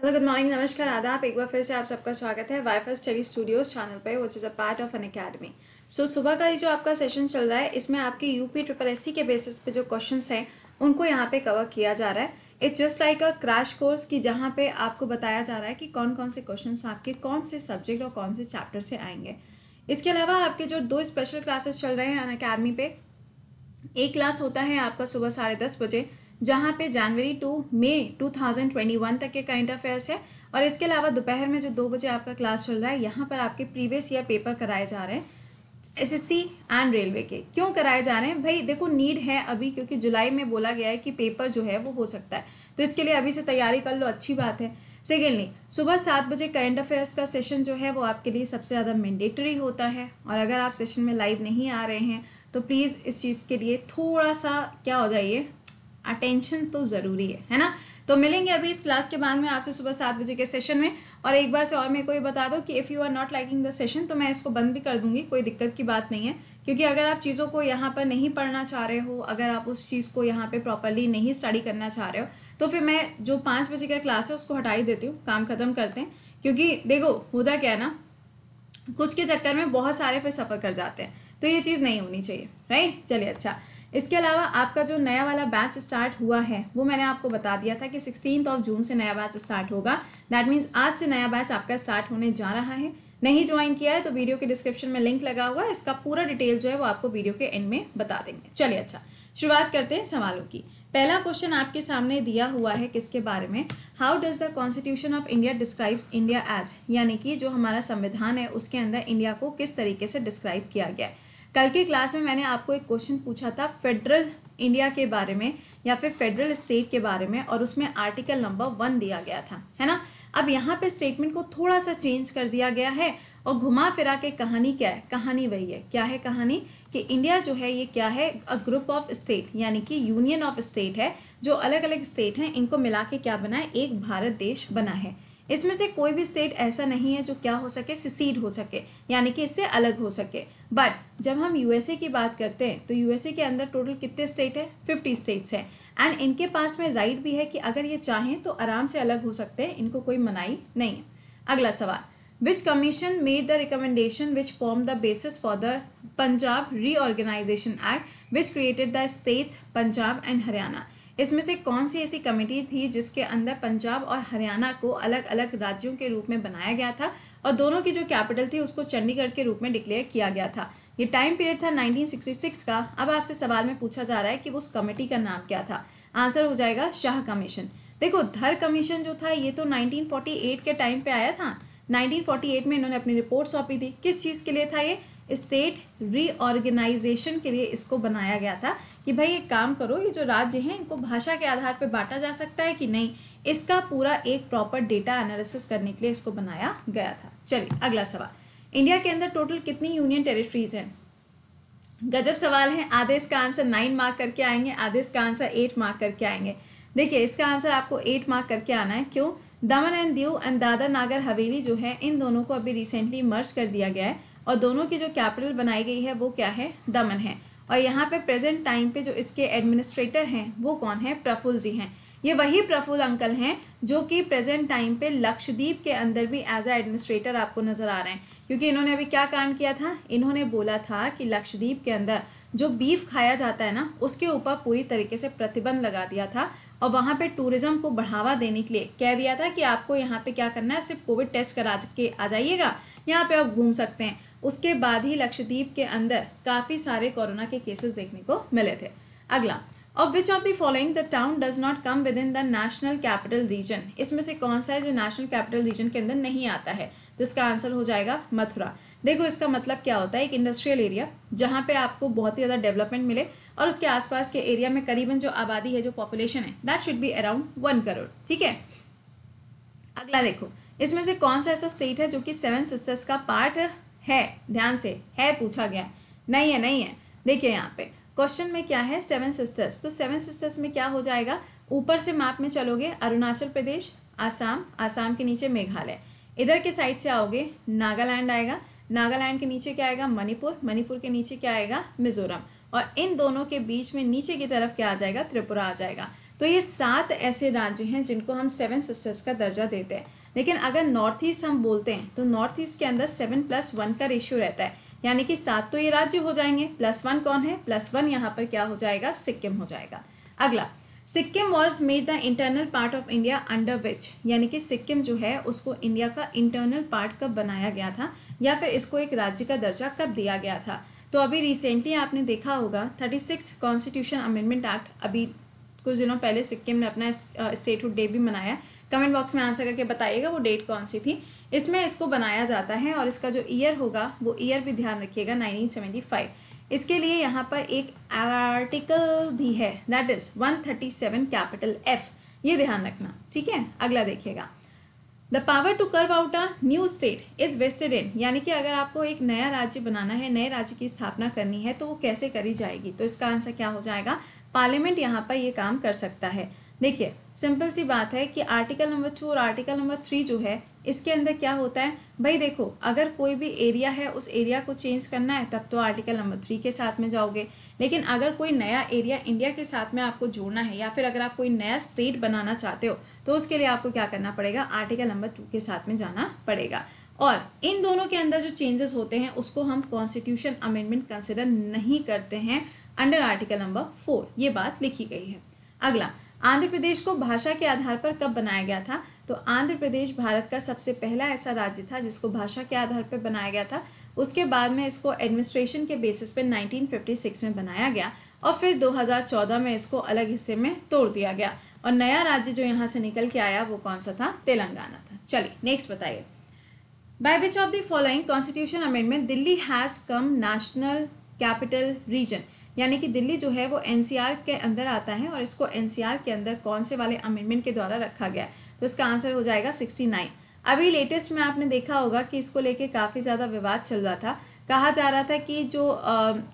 Hello good morning नमस्कार, आदाब। एक बार फिर से आप सबका स्वागत है वाईफाई स्टडी स्टूडियोज चैनल पर which is a part of an academy so सुबह का ये जो आपका सेशन चल रहा है, इसमें आपके यूपी ट्रिपल एस के बेसिस पे जो क्वेश्चंस हैं, उनको यहाँ पे कवर किया जा रहा है। It's just like a crash course कि जहाँ पे आपको बताया जा रहा है कि कौन कौन से क्वेश्चन आपके कौन से सब्जेक्ट और कौन से चैप्टर से आएँगे। इसके अलावा आपके जो दो स्पेशल क्लासेस चल रहे हैं अन अकेडमी पे, एक क्लास होता है आपका सुबह साढ़े दस बजे जहाँ पे जनवरी टू मई 2021 तक के करंट अफेयर्स है। और इसके अलावा दोपहर में जो दो बजे आपका क्लास चल रहा है, यहाँ पर आपके प्रीवियस ईयर पेपर कराए जा रहे हैं एसएससी एंड रेलवे के। क्यों कराए जा रहे हैं? भाई, देखो नीड है अभी, क्योंकि जुलाई में बोला गया है कि पेपर जो है वो हो सकता है। तो इसके लिए अभी से तैयारी कर लो, अच्छी बात है। सेकेंडली सुबह सात बजे करंट अफेयर्स का सेशन जो है वो आपके लिए सबसे ज़्यादा मैंडेटरी होता है। और अगर आप सेशन में लाइव नहीं आ रहे हैं तो प्लीज़ इस चीज़ के लिए थोड़ा सा क्या हो जाइए अटेंशन तो ज़रूरी है है ना? तो मिलेंगे अभी इस क्लास के बाद में आपसे सुबह सात बजे के सेशन में। और एक बार से और मेरे को ये बता दो कि if you are not liking the session तो मैं इसको बंद भी कर दूँगी, कोई दिक्कत की बात नहीं है। क्योंकि अगर आप चीज़ों को यहाँ पर नहीं पढ़ना चाह रहे हो, अगर आप उस चीज़ को यहाँ पे प्रॉपरली नहीं स्टडी करना चाह रहे हो तो फिर मैं जो पाँच बजे का क्लास है, उसको हटा ही देती हूँ, काम ख़त्म करते हैं। क्योंकि देखो, होता क्या है ना, कुछ के चक्कर में बहुत सारे फिर सफ़र कर जाते हैं। तो ये चीज़ नहीं होनी चाहिए राइट चलिए अच्छा। इसके अलावा आपका जो नया वाला बैच स्टार्ट हुआ है, वो मैंने आपको बता दिया था कि सिक्सटीन ऑफ़ जून से नया बैच स्टार्ट होगा। दैट मीन्स आज से नया बैच आपका स्टार्ट होने जा रहा है। नहीं ज्वाइन किया है तो वीडियो के डिस्क्रिप्शन में लिंक लगा हुआ है। इसका पूरा डिटेल जो है वो आपको वीडियो के एंड में बता देंगे। चलिए अच्छा शुरुआत करते हैं सवालों की। पहला क्वेश्चन आपके सामने दिया हुआ है किसके बारे में? How does the constitution of India describes India as यानी कि जो हमारा संविधान है, उसके अंदर इंडिया को किस तरीके से डिस्क्राइब किया गया है? कल की क्लास में मैंने आपको एक क्वेश्चन पूछा था फेडरल इंडिया के बारे में या फिर फेडरल स्टेट के बारे में, और उसमें आर्टिकल नंबर वन दिया गया था, है ना? अब यहाँ पे स्टेटमेंट को थोड़ा सा चेंज कर दिया गया है, और घुमा फिरा के कहानी क्या है? कहानी वही है। क्या है कहानी? कि इंडिया जो है, ये क्या है? अ ग्रुप ऑफ़ स्टेट यानी कि यूनियन ऑफ़ स्टेट है, जो अलग अलग स्टेट हैं, इनको मिला के क्या बना है? एक भारत देश बना है। इसमें से कोई भी स्टेट ऐसा नहीं है जो क्या हो सके सिसीड हो सके, यानी कि इससे अलग हो सके। बट जब हम यूएसए की बात करते हैं तो यूएसए के अंदर टोटल कितने स्टेट हैं? फिफ्टी स्टेट्स हैं। एंड इनके पास में राइट भी है कि अगर ये चाहें तो आराम से अलग हो सकते हैं, इनको कोई मनाई नहीं है। अगला सवाल which commission made the recommendation which form the basis for the Punjab reorganisation act which created the states Punjab and Haryana इसमें से कौन सी ऐसी कमेटी थी जिसके अंदर पंजाब और हरियाणा को अलग अलग राज्यों के रूप में बनाया गया था और दोनों की जो कैपिटल थी उसको चंडीगढ़ के रूप में डिक्लेयर किया गया था? ये टाइम पीरियड था 1966 का। अब आपसे सवाल में पूछा जा रहा है कि उस कमेटी का नाम क्या था? आंसर हो जाएगा शाह कमीशन। देखो, धर कमीशन जो था, ये तो 1948 के टाइम पे आया था। 1948 में इन्होंने अपनी रिपोर्ट सौंपी थी। किस चीज़ के लिए था ये? स्टेट रीऑर्गेनाइजेशन के लिए इसको बनाया गया था कि भाई एक काम करो, ये जो राज्य हैं, इनको भाषा के आधार पर बांटा जा सकता है कि नहीं? इसका पूरा एक प्रॉपर डेटा एनालिसिस करने के लिए इसको बनाया गया था। चलिए, अगला सवाल। इंडिया के अंदर टोटल कितनी यूनियन टेरिटरीज हैं? गजब सवाल है। आधे इसका आंसर नाइन मार्क करके आएँगे, आधे इसका आंसर एट मार्क करके आएँगे। देखिए, इसका आंसर आपको एट मार्क करके आना है। क्यों? दमन एंड दीव एंड दादर नागर हवेली जो है, इन दोनों को अभी रिसेंटली मर्ज कर दिया गया है। और दोनों की जो कैपिटल बनाई गई है वो क्या है? दमन है। और यहाँ पे प्रेजेंट टाइम पे जो इसके एडमिनिस्ट्रेटर हैं, वो कौन है? प्रफुल जी हैं। ये वही प्रफुल्ल अंकल हैं जो कि प्रेजेंट टाइम पे लक्षद्वीप के अंदर भी एज अ एडमिनिस्ट्रेटर आपको नज़र आ रहे हैं। क्योंकि इन्होंने अभी क्या कांड किया था? इन्होंने बोला था कि लक्षद्वीप के अंदर जो बीफ खाया जाता है ना, उसके ऊपर पूरी तरीके से प्रतिबंध लगा दिया था और वहाँ पे टूरिज़्म को बढ़ावा देने के लिए कह दिया था कि आपको यहाँ पे क्या करना है? सिर्फ़ कोविड टेस्ट करा के आ जाइएगा। यहाँ पे आप घूम सकते हैं। उसके बाद ही लक्षद्वीप के अंदर काफ़ी सारे कोरोना के केसेस देखने को मिले थे। अगला of which of the following the town does not come within the national capital region इसमें से कौन सा है जो नेशनल कैपिटल रीजन के अंदर नहीं आता है? तो इसका आंसर हो जाएगा मथुरा। देखो, इसका मतलब क्या होता है? एक इंडस्ट्रियल एरिया जहाँ पे आपको बहुत ही ज़्यादा डेवलपमेंट मिले और उसके आसपास के एरिया में करीबन जो आबादी है, जो पॉपुलेशन है that should be around one crore ठीक है? अगला देखो, इसमें से कौन सा ऐसा स्टेट है जो कि सेवन सिस्टर्स का पार्ट है, ध्यान से, है पूछा गया। नहीं है नहीं है। देखिए यहाँ पे क्वेश्चन में क्या है? सेवन सिस्टर्स तो सेवन सिस्टर्स में क्या हो जाएगा? ऊपर से मैप में चलोगे, अरुणाचल प्रदेश, आसाम आसाम के नीचे मेघालय। इधर के साइड से आओगे, नागालैंड आएगा। नागालैंड के नीचे क्या आएगा? मणिपुर। मणिपुर के नीचे क्या आएगा? मिजोरम। और इन दोनों के बीच में नीचे की तरफ़ क्या आ जाएगा? त्रिपुरा आ जाएगा। तो ये सात ऐसे राज्य हैं जिनको हम सेवन सिस्टर्स का दर्जा देते हैं। लेकिन अगर नॉर्थ ईस्ट हम बोलते हैं तो नॉर्थ ईस्ट के अंदर सेवन प्लस वन का रेशियो रहता है। यानी कि सात तो ये राज्य हो जाएँगे प्लस वन कौन है? प्लस वन यहाँ पर क्या हो जाएगा? सिक्किम हो जाएगा। अगला, Sikkim was made the internal part of India under which यानी कि सिक्किम जो है, उसको इंडिया का इंटरनल पार्ट कब बनाया गया था? या फिर इसको एक राज्य का दर्जा कब दिया गया था? तो अभी रिसेंटली आपने देखा होगा thirty six constitution amendment act अभी कुछ दिनों पहले सिक्किम ने अपना स्टेटहुड डे भी मनाया। कमेंट बॉक्स में आंसर करके बताइएगा वो डेट कौन सी थी। इसमें इसको बनाया जाता है और इसका जो ईयर होगा, वो ईयर भी ध्यान रखिएगा 1975 इसके लिए यहाँ पर एक आर्टिकल भी है दैट इज़ 137 कैपिटल एफ़ ये ध्यान रखना, ठीक है? अगला देखिएगा। The power to carve out a new state is vested in यानी कि अगर आपको एक नया राज्य बनाना है, नए राज्य की स्थापना करनी है तो वो कैसे करी जाएगी? तो इसका आंसर क्या हो जाएगा? पार्लियामेंट यहाँ पर ये काम कर सकता है। देखिए सिंपल सी बात है कि आर्टिकल नंबर टू और आर्टिकल नंबर थ्री जो है, इसके अंदर क्या होता है? भाई देखो, अगर कोई भी एरिया है, उस एरिया को चेंज करना है, तब तो आर्टिकल नंबर थ्री के साथ में जाओगे। लेकिन अगर कोई नया एरिया इंडिया के साथ में आपको जोड़ना है, या फिर अगर आप कोई नया स्टेट बनाना चाहते हो तो उसके लिए आपको क्या करना पड़ेगा? आर्टिकल नंबर टू के साथ में जाना पड़ेगा। और इन दोनों के अंदर जो चेंजेस होते हैं, उसको हम कॉन्स्टिट्यूशन अमेंडमेंट कंसिडर नहीं करते हैं अंडर आर्टिकल नंबर फोर ये बात लिखी गई है। अगला आंध्र प्रदेश को भाषा के आधार पर कब बनाया गया था? तो आंध्र प्रदेश भारत का सबसे पहला ऐसा राज्य था जिसको भाषा के आधार पर बनाया गया था। उसके बाद में इसको एडमिनिस्ट्रेशन के बेसिस पे 1956 में बनाया गया और फिर 2014 में इसको अलग हिस्से में तोड़ दिया गया। और नया राज्य जो यहाँ से निकल के आया वो कौन सा था? तेलंगाना था। चलिए नेक्स्ट बताइए। By which of the following constitution amendment Delhi has come national capital region यानी कि दिल्ली जो है वो एनसीआर के अंदर आता है और इसको एनसीआर के अंदर कौन से वाले अमेंडमेंट के द्वारा रखा गया तो इसका आंसर हो जाएगा सिक्सटी नाइन अभी लेटेस्ट में आपने देखा होगा कि इसको लेके काफ़ी ज़्यादा विवाद चल रहा था। कहा जा रहा था कि जो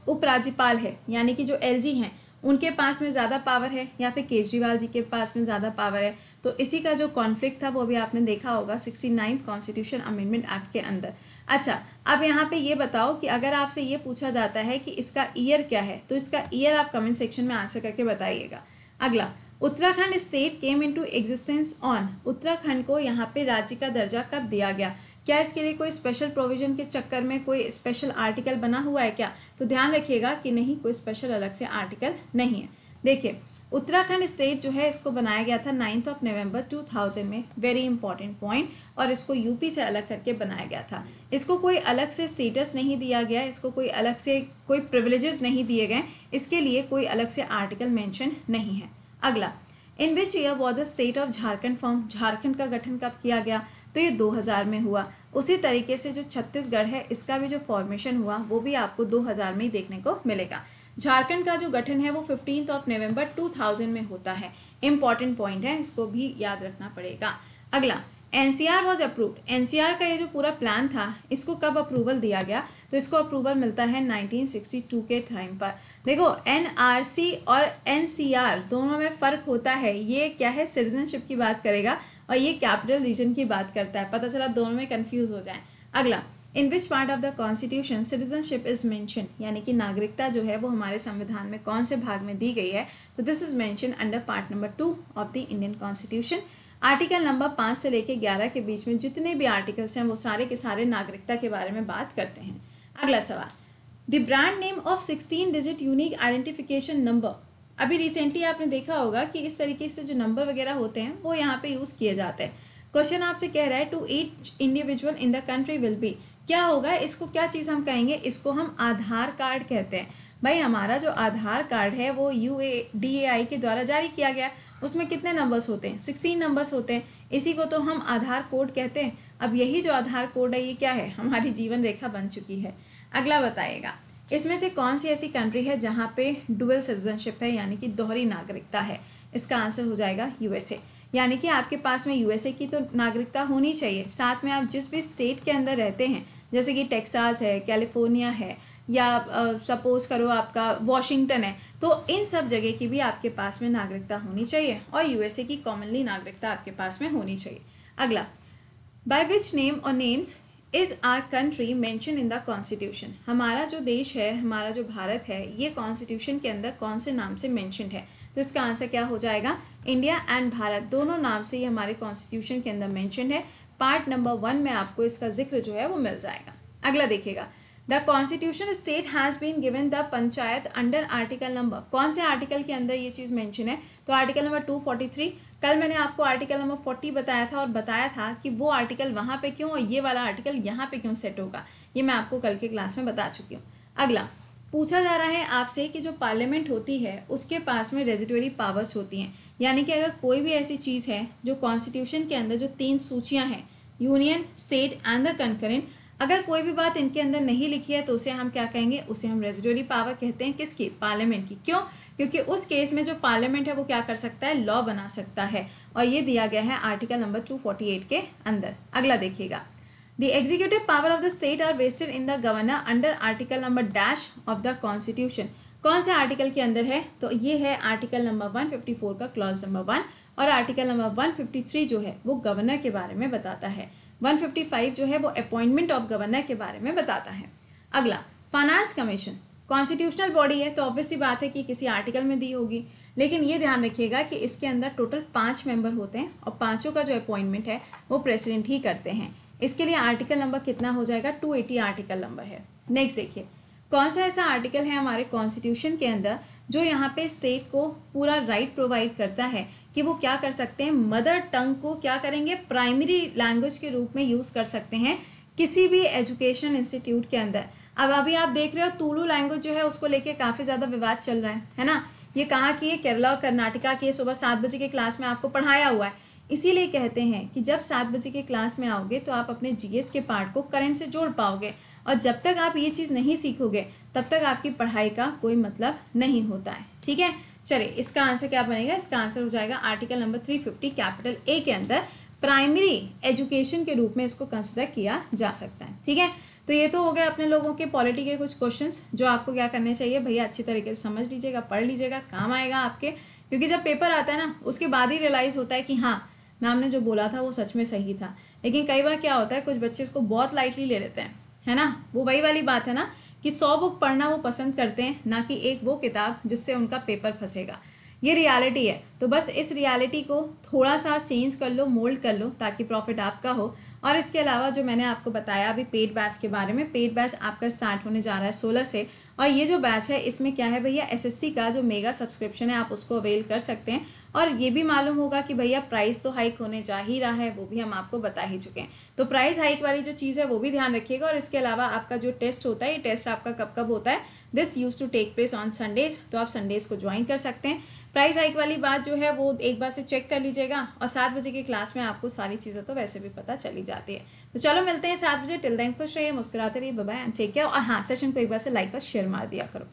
उपराज्यपाल है, यानी कि जो एलजी हैं उनके पास में ज़्यादा पावर है या फिर केजरीवाल जी के पास में ज़्यादा पावर है? तो इसी का जो कॉन्फ्लिक्ट था, वो भी आपने देखा होगा sixty ninth constitution amendment act के अंदर। अच्छा अब यहाँ पे ये बताओ कि अगर आपसे ये पूछा जाता है कि इसका ईयर क्या है तो इसका ईयर आप कमेंट सेक्शन में आंसर करके बताइएगा। अगला, Uttarakhand state came into existence on Uttarakhand को यहाँ पे राज्य का दर्जा कब दिया गया? क्या इसके लिए कोई स्पेशल प्रोविज़न के चक्कर में कोई स्पेशल आर्टिकल बना हुआ है क्या? तो ध्यान रखिएगा कि नहीं, कोई स्पेशल अलग से आर्टिकल नहीं है। देखिए, उत्तराखंड स्टेट जो है, इसको बनाया गया था नाइन्थ ऑफ़ नवंबर 2000 में। वेरी इंपॉर्टेंट पॉइंट और इसको यूपी से अलग करके बनाया गया था। इसको कोई अलग से स्टेटस नहीं दिया गया, इसको कोई अलग से कोई प्रिविलेजेस नहीं दिए गए, इसके लिए कोई अलग से आर्टिकल मेंशन नहीं है। अगला in which year was the state of Jharkhand form Jharkhand का गठन कब किया गया? तो ये 2000 में हुआ। उसी तरीके से जो छत्तीसगढ़ है, इसका भी जो फॉर्मेशन हुआ, वो भी आपको 2000 में ही देखने को मिलेगा। झारखंड का जो गठन है, वो फिफ्टीन ऑफ़ नवंबर 2000 में होता है। इंपॉर्टेंट पॉइंट है, इसको भी याद रखना पड़ेगा। अगला N C R was approved R का ये जो पूरा प्लान था, इसको कब अप्रूवल दिया गया? तो इसको अप्रूवल मिलता है 1962 के टाइम पर। देखो एन आर सी और एन सी आर दोनों में फ़र्क होता है। ये क्या है? सिटीजनशिप की बात करेगा। और ये कैपिटल रीजन की बात करता है, पता चला दोनों में कन्फ्यूज़ हो जाए। अगला in which part of the constitution citizenship is mentioned यानी कि नागरिकता जो है वो हमारे संविधान में कौन से भाग में दी गई है? तो this is mentioned under part number two of the Indian constitution article number पाँच से लेकर ग्यारह के बीच में जितने भी आर्टिकल्स हैं, वो सारे के सारे नागरिकता के बारे में बात करते हैं। अगला सवाल the brand name of sixteen digit unique identification number अभी रिसेंटली आपने देखा होगा कि इस तरीके से जो नंबर वगैरह होते हैं, वो यहाँ पे यूज़ किए जाते हैं। क्वेश्चन आपसे कह रहा है to each individual in the country will be क्या होगा, इसको क्या चीज़ हम कहेंगे? इसको हम आधार कार्ड कहते हैं। भाई, हमारा जो आधार कार्ड है, वो यू ए डी ए आई के द्वारा जारी किया गया उसमें कितने नंबर्स होते हैं? सिक्सटीन नंबर्स होते हैं। इसी को तो हम आधार कोड कहते हैं। अब यही जो आधार कोड है, ये क्या है? हमारी जीवन रेखा बन चुकी है। अगला बताइएगा इसमें से कौन सी ऐसी कंट्री है जहाँ पे डुअल सिटीजनशिप है, यानी कि दोहरी नागरिकता है? इसका आंसर हो जाएगा यूएसए यानी कि आपके पास में यूएसए की तो नागरिकता होनी चाहिए। साथ में आप जिस भी स्टेट के अंदर रहते हैं, जैसे कि टेक्सास है कैलिफ़ोर्निया है, या सपोज़ करो आपका वॉशिंगटन है तो इन सब जगह की भी आपके पास में नागरिकता होनी चाहिए और यूएसए की कॉमनली नागरिकता आपके पास में होनी चाहिए। अगला बाय विच नेम और names is our country mentioned in the constitution हमारा जो देश है, हमारा जो भारत है, ये कॉन्स्टिट्यूशन के अंदर कौन से नाम से मैंशन है? तो इसका आंसर क्या हो जाएगा? इंडिया एंड भारत दोनों नाम से ये हमारे कॉन्स्टिट्यूशन के अंदर मैंशन है। पार्ट नंबर वन में आपको इसका ज़िक्र जो है वो मिल जाएगा। अगला देखिएगा। The constitution state has been given the panchayat under article number कौन से आर्टिकल के अंदर ये चीज़ मेंशन है? तो article number two forty three कल मैंने आपको आर्टिकल नंबर फोर्टी बताया था और बताया था कि वो आर्टिकल वहाँ पे क्यों और ये वाला आर्टिकल यहाँ पे क्यों सेट होगा। ये मैं आपको कल के क्लास में बता चुकी हूँ। अगला, पूछा जा रहा है आपसे कि जो पार्लियामेंट होती है, उसके पास में रेजिटरी पावर्स होती हैं। यानी कि अगर कोई भी ऐसी चीज़ है जो कॉन्स्टिट्यूशन के अंदर जो तीन सूचियाँ हैं union state and the concurrent अगर कोई भी बात इनके अंदर नहीं लिखी है तो उसे हम क्या कहेंगे? उसे हम रेजिडोरी पावर कहते हैं। किसकी? पार्लियामेंट की। क्यों? क्योंकि उस केस में जो पार्लियामेंट है, वो क्या कर सकता है? लॉ बना सकता है। और ये दिया गया है आर्टिकल नंबर 248 के अंदर। अगला देखिएगा। The executive power of the state are vested in the governor under article number dash of the constitution कौन से आर्टिकल के अंदर है? तो ये है आर्टिकल नंबर 154 का क्लॉज नंबर वन और आर्टिकल नंबर 153 जो है, वो गवर्नर के बारे में बताता है। 155 जो है, वो अपॉइंटमेंट ऑफ़ गवर्नर के बारे में बताता है। अगला फाइनेंस कमीशन कॉन्स्टिट्यूशनल बॉडी है तो ऑब्वियसली बात है कि किसी आर्टिकल में दी होगी। लेकिन ये ध्यान रखिएगा कि इसके अंदर टोटल पाँच मेंबर होते हैं और पाँचों का जो अपॉइंटमेंट है, वो प्रेसिडेंट ही करते हैं। इसके लिए आर्टिकल नंबर कितना हो जाएगा? टू एटी आर्टिकल नंबर है। नेक्स्ट देखिए, कौन सा ऐसा आर्टिकल है हमारे कॉन्स्टिट्यूशन के अंदर जो यहाँ पे स्टेट को पूरा राइट प्रोवाइड करता है कि वो क्या कर सकते हैं? मदर टंग को क्या करेंगे? प्राइमरी लैंग्वेज के रूप में यूज़ कर सकते हैं किसी भी एजुकेशन इंस्टीट्यूट के अंदर। अब अभी आप देख रहे हो तुलु लैंग्वेज जो है, उसको लेके काफ़ी ज़्यादा विवाद चल रहा है है ना? ये कहाँ की है? केरला और कर्नाटका की सुबह सात बजे के क्लास में आपको पढ़ाया हुआ है। इसीलिए कहते हैं कि जब सात बजे के क्लास में आओगे तो आप अपने जीएस के पार्ट को करंट से जोड़ पाओगे। और जब तक आप ये चीज़ नहीं सीखोगे, तब तक आपकी पढ़ाई का कोई मतलब नहीं होता है। ठीक है? चलिए, इसका आंसर क्या बनेगा? इसका आंसर हो जाएगा article number three fifty capital A के अंदर प्राइमरी एजुकेशन के रूप में इसको कंसिडर किया जा सकता है। ठीक है? तो ये तो हो गया अपने लोगों के पॉलिटी के कुछ क्वेश्चंस जो आपको क्या करने चाहिए, भैया अच्छी तरीके से समझ लीजिएगा, पढ़ लीजिएगा, काम आएगा आपके। क्योंकि जब पेपर आता है ना, उसके बाद ही रियलाइज़ होता है कि हाँ मैम ने जो बोला था, वो सच में सही था। लेकिन कई बार क्या होता है, कुछ बच्चे इसको बहुत लाइटली ले लेते हैं, है ना? वो वही वाली बात है ना, कि सौ बुक पढ़ना वो पसंद करते हैं, ना कि एक वो किताब जिससे उनका पेपर फंसेगा। ये रियलिटी है। तो बस इस रियलिटी को थोड़ा सा चेंज कर लो मोल्ड कर लो, ताकि प्रॉफिट आपका हो। और इसके अलावा जो मैंने आपको बताया अभी पेड बैच के बारे में पेड बैच आपका स्टार्ट होने जा रहा है सोलह से। और ये जो बैच है, इसमें क्या है भैया एसएससी का जो मेगा सब्सक्रिप्शन है, आप उसको अवेल कर सकते हैं। और ये भी मालूम होगा कि भैया प्राइस तो हाइक होने जा ही रहा है, वो भी हम आपको बता ही चुके हैं। तो प्राइस हाइक वाली जो चीज़ है, वो भी ध्यान रखिएगा। और इसके अलावा आपका जो टेस्ट होता है, ये टेस्ट आपका कब कब होता है? This use to take place on Sundays तो आप संडेज को ज्वाइन कर सकते हैं। प्राइस हाइक वाली बात जो है वो एक बार से चेक कर लीजिएगा और सात बजे की क्लास में आपको सारी चीज़ें तो वैसे भी पता चली जाती है। तो चलो मिलते हैं सात बजे। टिल देन खुश रहिए, मुस्कुराते रहिए बाय एंड टेक केयर और हाँ सेशन को एक बार से लाइक और शेयर मार दिया करो।